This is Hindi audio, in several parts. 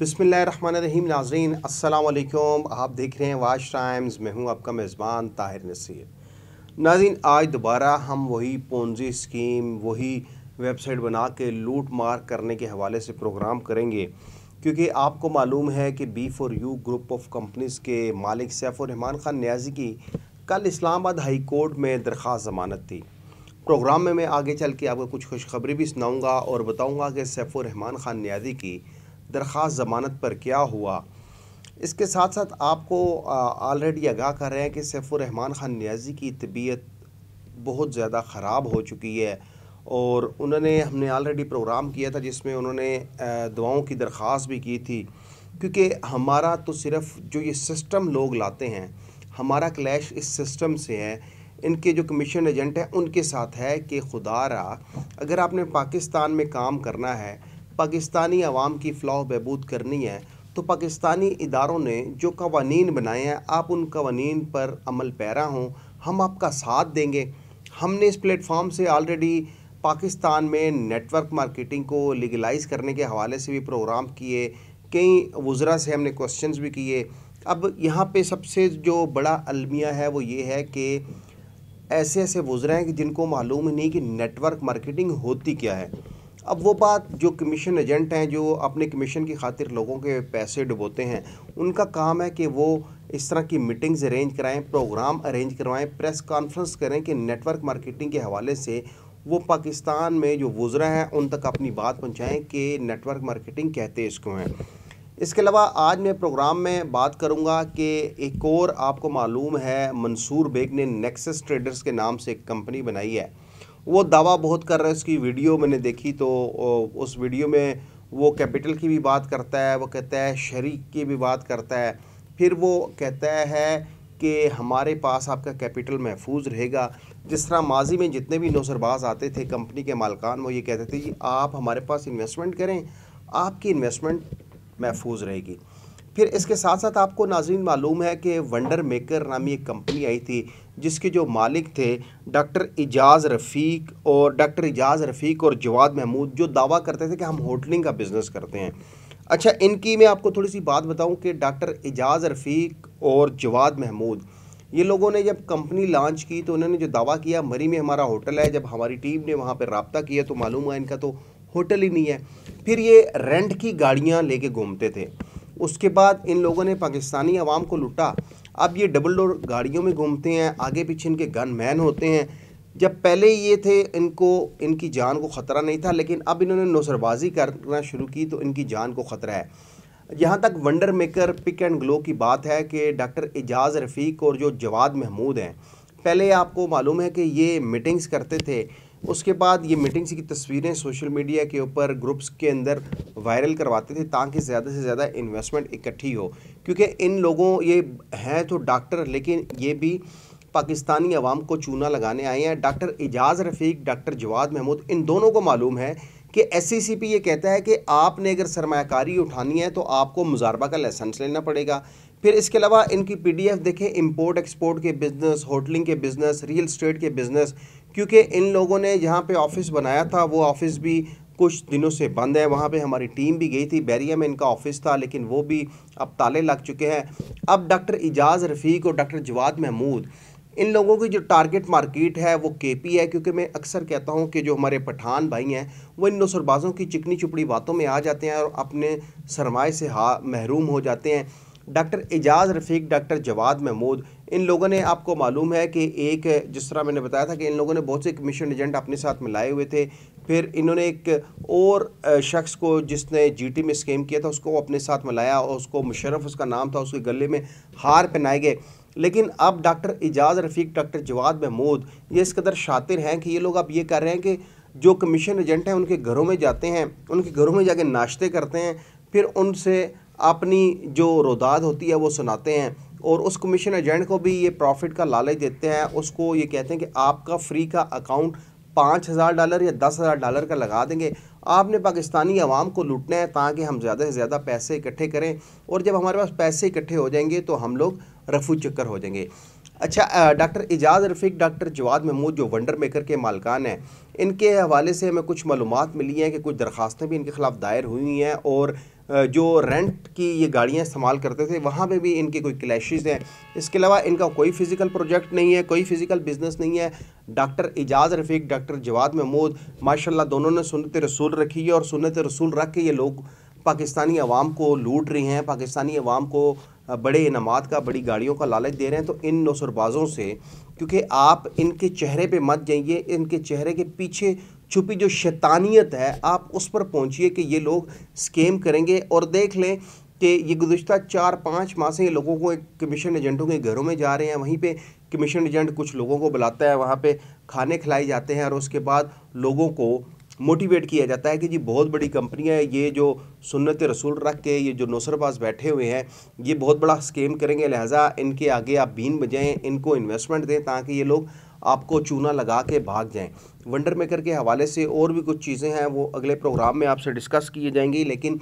बिसमीम नाजरीन अस्सलाम आप देख रहे हैं वाश टाइम्स। मैं हूँ आपका मेज़बान ताहिर नसीर। नाजरीन, आज दोबारा हम वही पोंजी स्कीम, वही वेबसाइट बना के लूट मार करने के हवाले से प्रोग्राम करेंगे। क्योंकि आपको मालूम है कि B for U group of companies के मालिक सैफुररहमान खान न्याजी की कल इस्लामाबाद हाई कोर्ट में दरख्वास्त ज़मानत थी। प्रोग्राम में मैं आगे चल के आपको कुछ खुशखबरी भी सुनाऊँगा और बताऊँगा कि सैफुररहमान खान न्याजी की दरख्वास्त ज़मानत पर क्या हुआ? इसके साथ साथ आपको ऑलरेडी आगाह कर रहे हैं कि सैफुररहमान खान न्याजी की तबीयत बहुत ज़्यादा ख़राब हो चुकी है और उन्होंने, हमने ऑलरेडी प्रोग्राम किया था जिसमें उन्होंने दवाओं की दरख्वास्त भी की थी। क्योंकि हमारा तो सिर्फ़ जो ये सिस्टम लोग लाते हैं, हमारा क्लैश इस सिस्टम से है। इनके जो कमीशन एजेंट हैं, उनके साथ है कि खुदा रहा, अगर आपने पाकिस्तान में काम करना है पाकिस्तानी अवाम की फ़लाह बहबूद करनी है तो पाकिस्तानी इदारों ने जो कवानीन बनाए हैं, आप उन कवानीन पर अमल पैरा हों, हम आपका साथ देंगे। हमने इस प्लेटफॉर्म से ऑलरेडी पाकिस्तान में नेटवर्क मार्केटिंग को लीगलाइज करने के हवाले से भी प्रोग्राम किए, कई वज़रा से हमने क्वेश्चंस भी किए। अब यहाँ पे सबसे जो बड़ा अलमिया है, वो ये है कि ऐसे ऐसे वज़रा हैं कि जिनको मालूम ही नहीं कि नेटवर्क मार्केटिंग होती क्या है। अब वो बात जो कमीशन एजेंट हैं, जो अपने कमीशन की खातिर लोगों के पैसे डुबोते हैं, उनका काम है कि वो इस तरह की मीटिंग्स अरेंज कराएँ प्रोग्राम अरेंज करवाएँ प्रेस कॉन्फ्रेंस करें कि नेटवर्क मार्केटिंग के हवाले से वो पाकिस्तान में जो वज़रा हैं, उन तक अपनी बात पहुँचाएँ कि नेटवर्क मार्केटिंग कहते इसको हैं। इसके अलावा आज मैं प्रोग्राम में बात करूँगा कि एक और आपको मालूम है, मंसूर बेग ने नेक्सस ट्रेडर्स के नाम से एक कंपनी बनाई है। वो दावा बहुत कर रहा है, उसकी वीडियो मैंने देखी तो उस वीडियो में वो कैपिटल की भी बात करता है, वो कहता है, शरीक की भी बात करता है। फिर वो कहता है कि हमारे पास आपका कैपिटल महफूज रहेगा। जिस तरह माजी में जितने भी नौसरबाज आते थे, कंपनी के मालकान, वो ये कहते थे कि आप हमारे पास इन्वेस्टमेंट करें, आपकी इन्वेस्टमेंट महफूज रहेगी। फिर इसके साथ साथ आपको नाजरीन मालूम है कि वंडर मेकर नामी एक कंपनी आई थी, जिसके जो मालिक थे, डॉक्टर एजाज़ रफ़ीक और डॉक्टर एजाज़ रफ़ीक और जवाद महमूद, जो दावा करते थे कि हम होटलिंग का बिज़नेस करते हैं। अच्छा इनकी मैं आपको थोड़ी सी बात बताऊँ कि डॉक्टर एजाज़ रफ़ीक और जवाद महमूद, ये लोगों ने जब कंपनी लॉन्च की तो उन्होंने जो दावा किया, मरी में हमारा होटल है, जब हमारी टीम ने वहाँ पर रबता किया तो मालूम हुआ इनका तो होटल ही नहीं है। फिर ये रेंट की गाड़ियाँ लेके घूमते थे। उसके बाद इन लोगों ने पाकिस्तानी अवाम को लुटा। अब ये डबल डोर गाड़ियों में घूमते हैं, आगे पीछे इनके गन मैन होते हैं। जब पहले ये थे, इनको, इनकी जान को ख़तरा नहीं था, लेकिन अब इन्होंने नौसरबाजी करना शुरू की तो इनकी जान को ख़तरा है। यहाँ तक wonder maker pick and glow की बात है कि डॉक्टर एजाज़ रफ़ीक और जो जवाद महमूद हैं, पहले आपको मालूम है कि ये मीटिंग्स करते थे उसके बाद ये मीटिंग्स की तस्वीरें सोशल मीडिया के ऊपर ग्रुप्स के अंदर वायरल करवाते थे ताकि ज़्यादा से ज़्यादा इन्वेस्टमेंट इकट्ठी हो। क्योंकि इन लोगों, ये हैं तो डॉक्टर लेकिन ये भी पाकिस्तानी अवाम को चूना लगाने आए हैं। डॉक्टर एजाज़ रफ़ीक डॉक्टर जवाद महमूद, इन दोनों को मालूम है कि एस सी सी पी ये कहता है कि आपने अगर सरमाकारी उठानी है तो आपको मुजारबा का लाइसेंस लेना पड़ेगा। फिर इसके अलावा इनकी पी डी एफ़ देखें इम्पोर्ट एक्सपोर्ट के बिज़नेस होटलिंग के बिज़नेस रियल स्टेट के बिज़नेस क्योंकि इन लोगों ने जहाँ पे ऑफ़िस बनाया था, वो ऑफ़िस भी कुछ दिनों से बंद है, वहाँ पे हमारी टीम भी गई थी, बैरिया में इनका ऑफ़िस था, लेकिन वो भी अब ताले लग चुके हैं। अब डॉक्टर एजाज़ रफ़ीक और डॉक्टर जवाद महमूद, इन लोगों की जो टारगेट मार्केट है, वो के पी है, क्योंकि मैं अक्सर कहता हूँ कि जो हमारे पठान भाई हैं, वो इन नसरबाज़ों की चिकनी चुपड़ी बातों में आ जाते हैं और अपने सरमाए से हा, महरूम हो जाते हैं। Doctor Ejaz Rafiq, doctor Jawad Mahmood. इन लोगों ने आपको मालूम है कि एक, जिस तरह मैंने बताया था कि इन लोगों ने बहुत से कमीशन एजेंट अपने साथ मिलाए हुए थे। फिर इन्होंने एक और शख्स को जिसने जीटी में स्कीम किया था, उसको अपने साथ मिलाया और उसको मुशरफ उसका नाम था, उसके गले में हार पहनाए गए। लेकिन अब डॉक्टर एजाज़ रफ़ीक, डॉक्टर जवाद महमूद, ये इस कदर शातिर हैं कि ये लोग अब ये कर रहे हैं कि जो कमीशन एजेंट हैं, उनके घरों में जाते हैं, उनके घरों में जाके नाश्ते करते हैं, फिर उनसे अपनी जो रोदाद होती है, वो सुनाते हैं और उस कमीशन एजेंट को भी ये प्रॉफिट का लालच देते हैं। उसको ये कहते हैं कि आपका फ्री का अकाउंट पाँच हज़ार डॉलर या दस हज़ार डॉलर का लगा देंगे। आपने पाकिस्तानी आवाम को लूटना है ताकि हम ज़्यादा से ज़्यादा पैसे इकट्ठे करें और जब हमारे पास पैसे इकट्ठे हो जाएँगे तो हम लोग रफू चक्कर हो जाएँगे। अच्छा डॉक्टर एजाज़ रफ़ीक, डॉक्टर जवाद महमूद जो वंडर मेकर के मालकान हैं, इनके हवाले से हमें कुछ मालूम मिली हैं कि कुछ दरख्वास्तें भी इनके ख़िलाफ़ दायर हुई हैं और जो रेंट की ये गाड़ियाँ इस्तेमाल करते थे, वहाँ पे भी इनके कोई क्लैशेज हैं। इसके अलावा इनका कोई फ़िज़िकल प्रोजेक्ट नहीं है, कोई फ़िज़िकल बिज़नेस नहीं है। डॉक्टर एजाज़ रफ़ीक, डॉक्टर जवाद महमूद, माशाल्लाह, दोनों ने सुनत रसूल रखी है और सुनत रसूल रख के ये लोग पाकिस्तानी अवाम को लूट रही हैं, पाकिस्तानी अवाम को बड़े इनामात का, बड़ी गाड़ियों का लालच दे रहे हैं तो इन नौसरबाज़ों से, क्योंकि आप इनके चेहरे पे मत जाइए, इनके चेहरे के पीछे छुपी जो शैतानियत है, आप उस पर पहुंचिए कि ये लोग स्केम करेंगे। और देख लें कि ये गुज्त चार पाँच माह से लोगों को एक कमीशन एजेंटों के घरों में जा रहे हैं, वहीं पे कमीशन एजेंट कुछ लोगों को बुलाता है, वहाँ पे खाने खिलाए जाते हैं और उसके बाद लोगों को मोटिवेट किया जाता है कि जी बहुत बड़ी कंपनियाँ है, ये जो सुन्नत रसूल रख के, ये जो नौसरबाज बैठे हुए हैं, ये बहुत बड़ा स्कीम करेंगे, लिहाजा इनके आगे आप बीन बजाएँ, इनको इन्वेस्टमेंट दें ताकि ये लोग आपको चूना लगा के भाग जाएँ। वंडर मेकर के हवाले से और भी कुछ चीज़ें हैं, वो अगले प्रोग्राम में आपसे डिस्कस किए जाएँगी, लेकिन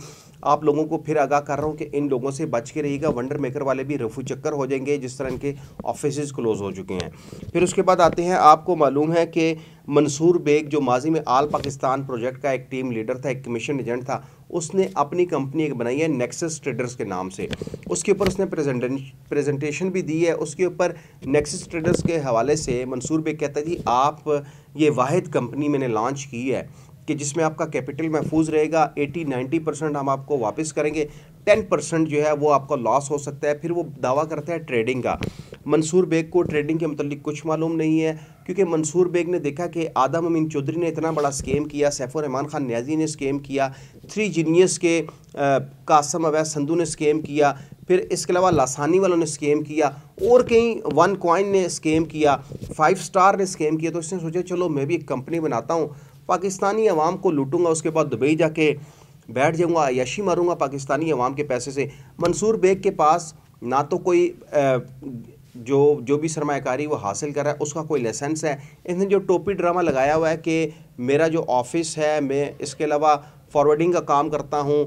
आप लोगों को फिर आगाह कर रहा हूँ कि इन लोगों से बच के रहिएगा। वंडर मेकर वाले भी रफू चक्कर हो जाएँगे। जिस तरह इनके ऑफ़िस क्लोज़ हो चुके हैं। फिर उसके बाद आते हैं। आपको मालूम है कि मंसूर बेग, जो माजी में आल पाकिस्तान प्रोजेक्ट का एक टीम लीडर था, एक कमीशन एजेंट था, उसने अपनी कंपनी एक बनाई है नेक्सस ट्रेडर्स के नाम से। उसके ऊपर उसने प्रेजेंटेशन भी दी है। उसके ऊपर नेक्सस ट्रेडर्स के हवाले से मंसूर बेग कहता है जी आप ये वाहिद कंपनी मैंने लॉन्च की है। कि जिसमें आपका कैपिटल महफूज रहेगा 80 90 परसेंट हम आपको वापस करेंगे 10 परसेंट जो है वो आपका लॉस हो सकता है, फिर वो दावा करता है ट्रेडिंग का। मंसूर बेग को ट्रेडिंग के मतलब कुछ मालूम नहीं है, क्योंकि मंसूर बेग ने देखा कि आदम अमीन चौधरी ने इतना बड़ा स्केम किया, सैफुर रहमान खान न्याजी ने स्केम किया, थ्री जीनियस के कासम अवैध संधु ने स्केम किया, फिर इसके अलावा लासानी वालों ने स्केम किया, और कहीं वन कॉइन ने स्केम किया, फाइव स्टार ने स्केम किया तो इसने सोचा, चलो, मैं भी एक कंपनी बनाता हूँ। पाकिस्तानी अवाम को लूटूँगा, उसके बाद दुबई जाके बैठ जाऊँगा अयाशी मारूँगा पाकिस्तानी अवाम के पैसे से। मंसूर बेग के पास ना तो कोई जो जो भी सरमाकारी वो हासिल कर रहा है, उसका कोई लाइसेंस है। इसने जो टोपी ड्रामा लगाया हुआ है कि मेरा जो ऑफ़िस है, मैं इसके अलावा फॉरवर्डिंग का काम करता हूँ,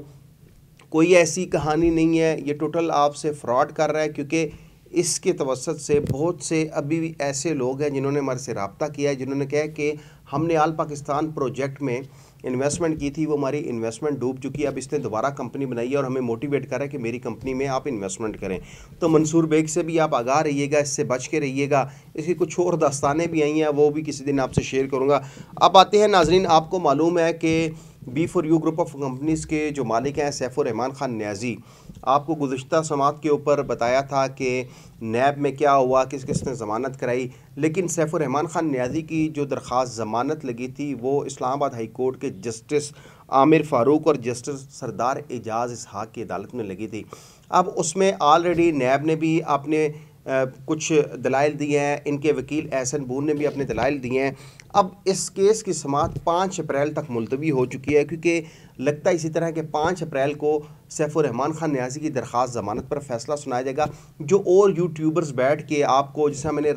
कोई ऐसी कहानी नहीं है। ये टोटल आपसे फ्रॉड कर रहा है, क्योंकि इसके तवसत से, बहुत से अभी भी ऐसे लोग हैं जिन्होंने हमारे से रबता किया है, जिन्होंने कहा कि हमने आल पाकिस्तान प्रोजेक्ट में इन्वेस्टमेंट की थी, वो हमारी इन्वेस्टमेंट डूब चुकी है। अब इसने दोबारा कंपनी बनाई है और हमें मोटिवेट कर है कि मेरी कंपनी में आप इन्वेस्टमेंट करें। तो मंसूर बेग से भी आप आगाह रहिएगा, इससे बच के रहिएगा। इसकी कुछ और दास्तानें भी आई हैं, वो भी किसी दिन आपसे शेयर करूँगा। अब आते हैं नाजरीन, आपको मालूम है कि B for U group of companies के जो मालिक हैं सैफुररहमान खान न्याजी। आपको गुज्त समात के ऊपर बताया था कि नैब में क्या हुआ, किस किस ने ज़मानत कराई। लेकिन सैफुररहमान खान न्याजी की जो दरख्वास्त ज़मानत लगी थी, वो इस्लामाबाद हाई कोर्ट के जस्टिस आमिर फ़ारूक और जस्टिस सरदार एजाज़ इसहाक की अदालत में लगी थी। अब उसमें ऑलरेडी नैब ने भी अपने कुछ दलाइल दिए हैं। इनके वकील एहसन बून ने भी अपने दलाइल दिए हैं। अब इस केस की समात पाँच अप्रैल तक मुलतवी हो चुकी है, क्योंकि लगता है इसी तरह के पाँच अप्रैल को सैफुररहमान खान न्याजी की दरख्वास्त ज़मानत पर फैसला सुनाया जाएगा। जो और यूट्यूबर्स बैठ के आपको, जैसा मैंने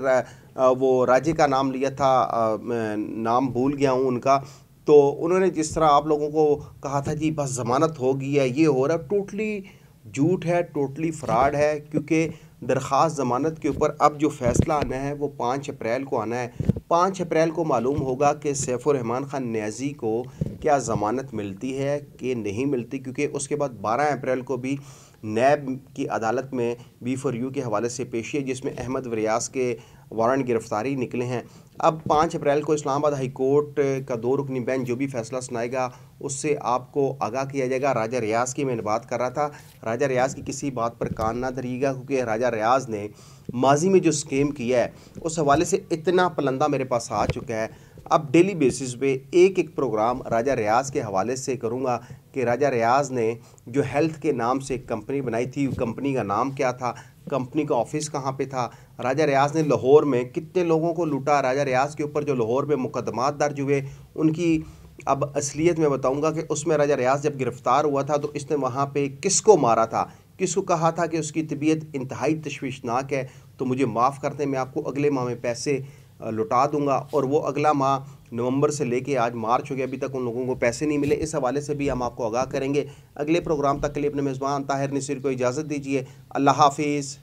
वो राज्य का नाम लिया था नाम भूल गया हूँ उनका तो उन्होंने जिस तरह आप लोगों को कहा था जी बस ज़मानत होगी है, ये हो रहा है टोटली झूठ है, टोटली फ्रॉड है, क्योंकि दरख्वास्त ज़मानत के ऊपर अब जो फ़ैसला आना है, वो पाँच अप्रैल को आना है। पाँच अप्रैल को मालूम होगा कि सैफुररहमान ख़ान न्याजी को क्या ज़मानत मिलती है, कि नहीं मिलती, क्योंकि उसके बाद बारह अप्रैल को भी नैब की अदालत में बी फॉर यू के हवाले से पेशी है जिसमें अहमद वरियास के वारंट गिरफ्तारी निकले हैं। अब पाँच अप्रैल को इस्लामाबाद हाई कोर्ट का दो रुकनी बेंच, जो भी फैसला सुनाएगा, उससे आपको आगाह किया जाएगा। राजा रियाज की मैंने बात कर रहा था। राजा रियाज की किसी बात पर कान ना धरिएगा, क्योंकि राजा रियाज ने माजी में जो स्कीम किया है, उस हवाले से इतना पलंदा मेरे पास आ चुका है। अब डेली बेसिस पे एक एक प्रोग्राम राजा रियाज के हवाले से करूँगा कि राजा रियाज ने जो हेल्थ के नाम से एक कंपनी बनाई थी। कंपनी का नाम क्या था? कंपनी का ऑफ़िस कहाँ पे था? राजा रियाज ने लाहौर में कितने लोगों को लूटा? राजा रियाज के ऊपर जो लाहौर में मुकदमा दर्ज हुए, उनकी अब असलियत में बताऊँगा कि उसमें राजा रियाज जब गिरफ़्तार हुआ था तो इसने वहाँ पे किसको मारा था? किसको कहा था कि उसकी तबीयत इंतहाई तशवीशनाक है? तो मुझे माफ़ करते मैं आपको अगले माह में पैसे लुटा दूँगा। और वो अगला माह नवंबर से लेके आज मार्च हो गया, अभी तक उन लोगों को पैसे नहीं मिले। इस हवाले से भी हम आपको आगाह करेंगे। अगले प्रोग्राम तक के लिए अपने मेज़बान ताहिर नसीर को इजाज़त दीजिए। अल्लाह हाफिज़।